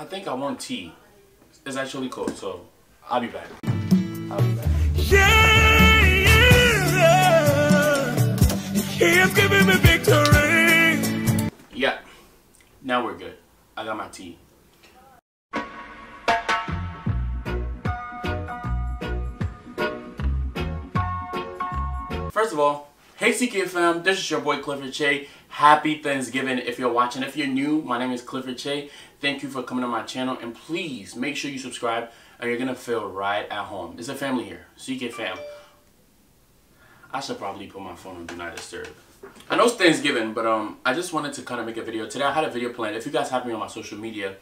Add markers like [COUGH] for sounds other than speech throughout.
I think I want tea. It's actually cold, so I'll be back. I'll be back. Yeah, yeah. He's giving me victory. Yeah, now we're good. I got my tea. First of all, hey CK fam, this is your boy Clifford Kyei. Happy Thanksgiving if you're watching. If you're new, my name is Clifford Kyei. Thank you for coming to my channel and please make sure you subscribe or you're gonna feel right at home. It's a family here, CK fam. I should probably put my phone on Do Not Disturb. I know it's Thanksgiving, but um, I just wanted to kind of make a video. Today I had a video planned. If you guys have me on my social media,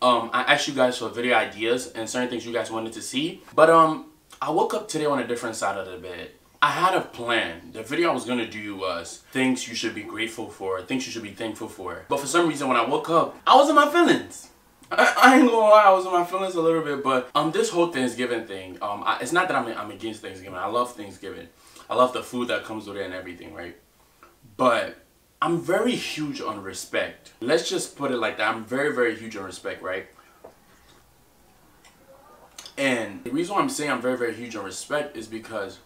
um, I asked you guys for video ideas and certain things you guys wanted to see. But um, I woke up today on a different side of the bed. I had a plan. The video I was gonna do was things you should be grateful for, things you should be thankful for. But for some reason, when I woke up, I was in my feelings. I, [LAUGHS] I ain't gonna lie, I was in my feelings a little bit, but um, this whole Thanksgiving thing, um, I, it's not that I'm, I'm against Thanksgiving. I love Thanksgiving. I love the food that comes with it and everything, right? But I'm very huge on respect. Let's just put it like that. I'm very, very huge on respect, right? And the reason why I'm saying I'm very, very huge on respect is because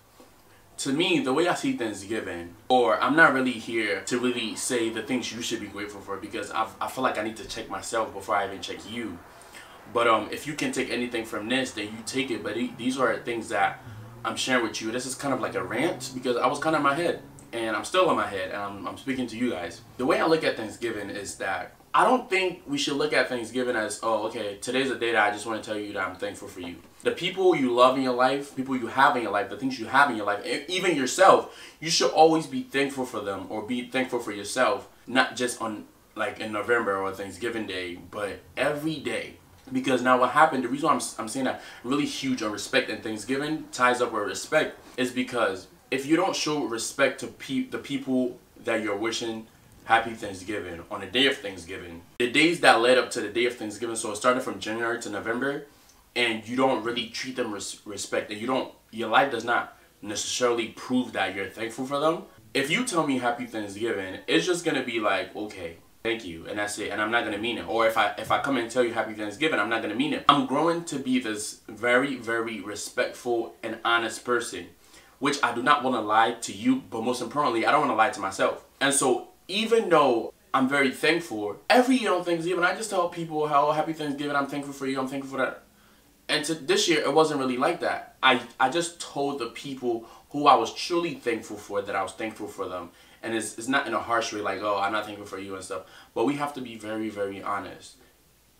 to me, the way I see Thanksgiving, or I'm not really here to really say the things you should be grateful for because i I feel like I need to check myself before I even check you. But um, if you can take anything from this, then you take it. But these are things that I'm sharing with you. This is kind of like a rant because I was kind of in my head and I'm still in my head and I'm, I'm speaking to you guys. The way I look at Thanksgiving is that I don't think we should look at Thanksgiving as, oh, okay, today's a day that I just want to tell you that I'm thankful for you. The people you love in your life, people you have in your life, the things you have in your life, even yourself, you should always be thankful for them or be thankful for yourself, not just on like in November or Thanksgiving Day, but every day. Because now what happened, the reason I'm, I'm saying that really huge on respect and Thanksgiving ties up with respect is because if you don't show respect to pe the people that you're wishing happy Thanksgiving on the day of Thanksgiving. The days that led up to the day of Thanksgiving, so it started from January to November, and you don't really treat them res respect, and you don't, your life does not necessarily prove that you're thankful for them. If you tell me happy Thanksgiving, it's just gonna be like, okay, thank you, and that's it, and I'm not gonna mean it. Or if I if I come and tell you happy Thanksgiving, I'm not gonna mean it. I'm growing to be this very, very respectful and honest person, which I do not want to lie to you, but most importantly, I don't want to lie to myself. And so even though I'm very thankful, every year on Thanksgiving, I just tell people how happy Thanksgiving, I'm thankful for you, I'm thankful for that. And to this year, it wasn't really like that. I, I just told the people who I was truly thankful for that I was thankful for them. And it's, it's not in a harsh way like, oh, I'm not thankful for you and stuff. But we have to be very, very honest.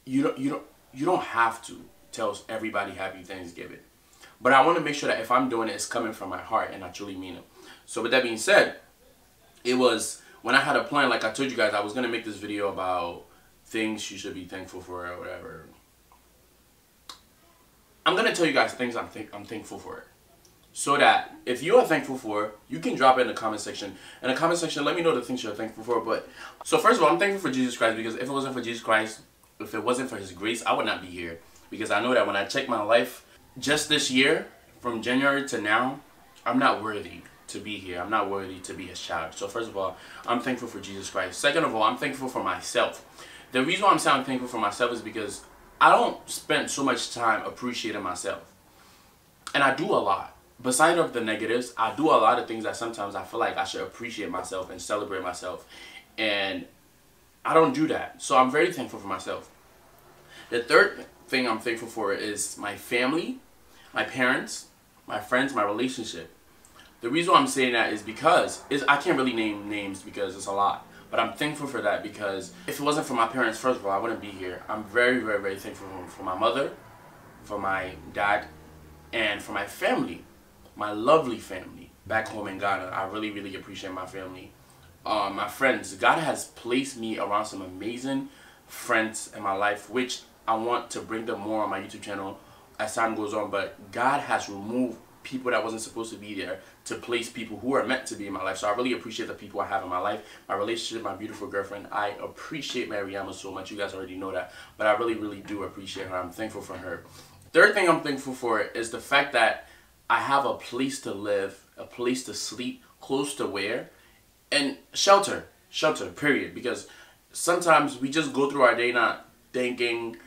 You don't, you don't, you don't have to tell everybody happy Thanksgiving. But I want to make sure that if I'm doing it, it's coming from my heart and I truly mean it. So with that being said, it was when I had a plan, like I told you guys, I was to make this video about things you should be thankful for or whatever. I'm to tell you guys things I'm, th I'm thankful for. So that if you are thankful for, you can drop it in the comment section. In the comment section, let me know the things you're thankful for. But So first of all, I'm thankful for Jesus Christ because if it wasn't for Jesus Christ, if it wasn't for his grace, I would not be here. Because I know that when I check my life, just this year, from January to now, I'm not worthy to be here. I'm not worthy to be his child. So first of all, I'm thankful for Jesus Christ. Second of all, I'm thankful for myself. The reason why I'm saying I'm thankful for myself is because I don't spend so much time appreciating myself. And I do a lot. Beside of the negatives, I do a lot of things that sometimes I feel like I should appreciate myself and celebrate myself. And I don't do that. So I'm very thankful for myself. The third thing I'm thankful for is my family, my parents, my friends, my relationship. The reason why I'm saying that is because is I can't really name names because it's a lot. But I'm thankful for that because if it wasn't for my parents, first of all, I wouldn't be here. I'm very, very, very thankful for my mother, for my dad, and for my family, my lovely family back home in Ghana. I really, really appreciate my family. Uh, my friends, God has placed me around some amazing friends in my life, which I want to bring them more on my YouTube channel as time goes on. But God has removed people that wasn't supposed to be there to place people who are meant to be in my life. So I really appreciate the people I have in my life. My relationship, my beautiful girlfriend. I appreciate Mariama so much. You guys already know that. But I really, really do appreciate her. I'm thankful for her. Third thing I'm thankful for is the fact that I have a place to live, a place to sleep, close to wear, and shelter. Shelter, period. Because sometimes we just go through our day not thinking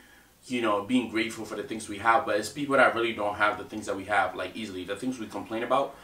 you know, being grateful for the things we have, but it's people that really don't have the things that we have like easily. The things we complain about,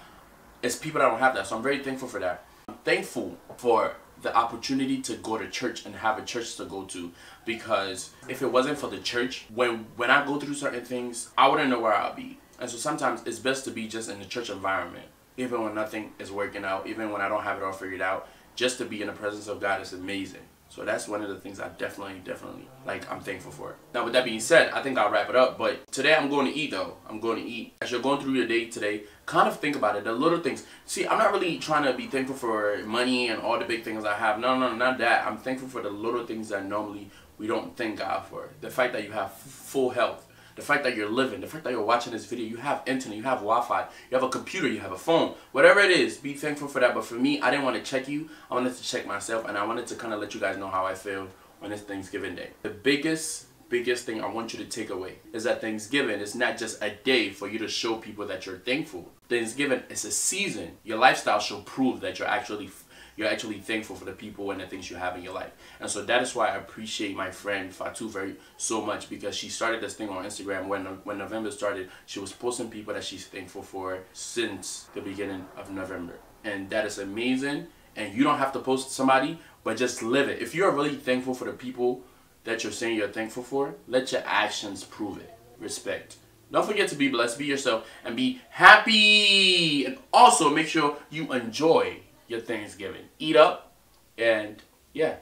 it's people that don't have that. So I'm very thankful for that. I'm thankful for the opportunity to go to church and have a church to go to because if it wasn't for the church, when when I go through certain things, I wouldn't know where I'll be. And so sometimes it's best to be just in the church environment, even when nothing is working out, even when I don't have it all figured out. Just to be in the presence of God is amazing. So that's one of the things I definitely, definitely like. I'm thankful for. Now, with that being said, I think I'll wrap it up. But today I'm going to eat though. I'm going to eat. As you're going through your day today, kind of think about it. The little things. See, I'm not really trying to be thankful for money and all the big things I have. No, no, not that. I'm thankful for the little things that normally we don't thank God for. The fact that you have full health the fact that you're living, the fact that you're watching this video, you have internet, you have Wi-Fi, you have a computer, you have a phone, whatever it is, be thankful for that. But for me, I didn't want to check you. I wanted to check myself, and I wanted to kind of let you guys know how I feel on this Thanksgiving Day. The biggest, biggest thing I want you to take away is that Thanksgiving is not just a day for you to show people that you're thankful. Thanksgiving is a season. Your lifestyle should prove that you're actually you're actually thankful for the people and the things you have in your life. And so that is why I appreciate my friend Fatu very so much because she started this thing on Instagram when when November started. She was posting people that she's thankful for since the beginning of November. And that is amazing. And you don't have to post somebody, but just live it. If you're really thankful for the people that you're saying you're thankful for, let your actions prove it. Respect. Don't forget to be blessed, be yourself, and be happy. And also make sure you enjoy your Thanksgiving. Eat up, and yeah,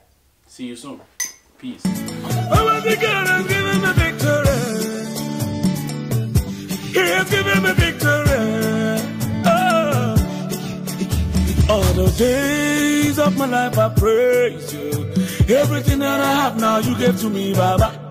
see you soon. Peace. Oh, days of my life I praise you. Everything that I have now you to me, Baba.